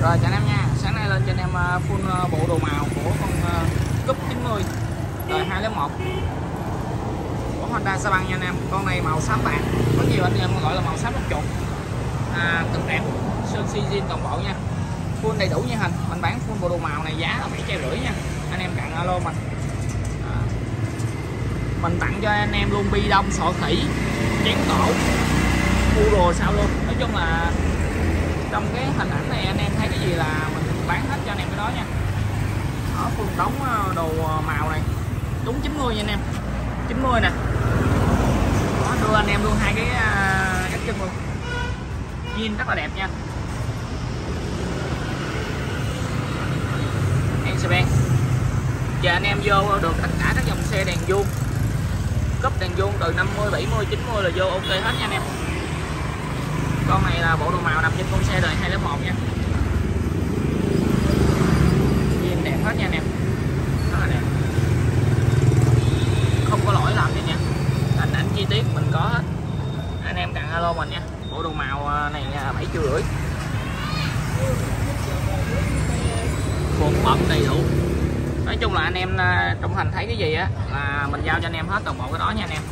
Rồi chào anh em nha. Sáng nay lên cho anh em ờ, full ờ, bộ đồ màu của con Cúp 90 Đời 201 Của Honda Saban nha anh em. Con này màu xám bạc Có nhiều anh em gọi là màu xám một chuột à, Cực đẹp Sơn xi toàn bộ nha. Full đầy đủ như hình Mình bán full bộ đồ màu này giá là 7 triệu rưỡi nha. Anh em cặn alo mình. À, Mình tặng cho anh em luôn bi đông sọ khỉ Chén tổ Mua đồ sao luôn. Nói chung là trong cái hình ảnh này anh em thấy cái gì là mình bán hết cho anh em cái đó nha. Ở phương đóng ờ, đồ ờ, màu này. Đúng 90 nha anh em. 90 nè. Đó, đưa anh em luôn hai cái uh, chân luôn. Jean rất là đẹp nha. Em xe ben giờ anh em vô được tất cả các dòng xe đèn vuông. Cấp đèn vuông từ 50 70 90 là vô ok hết nha anh em con này là bộ đồ màu nằm trên con xe đời 201 nha. Nhìn đẹp hết nha anh em. Rất là đẹp. Không có lỗi làm gì nha. Hình ảnh chi tiết mình có hết. Anh em cần alo mình nha. Bộ đồ màu à, này à, bảy triệu rưỡi. Full bận đầy đủ. Nói chung là anh em à, trong hình thấy cái gì á, là mình giao cho anh em hết toàn bộ cái đó nha anh em.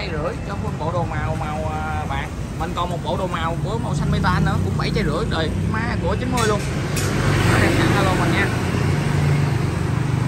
Chai rưỡi cho quân bộ đồ màu màu à, bạc mình còn một bộ đồ màu của màu xanh meta nữa, cũng bảy chai rưỡi, đời má của 90 luôn.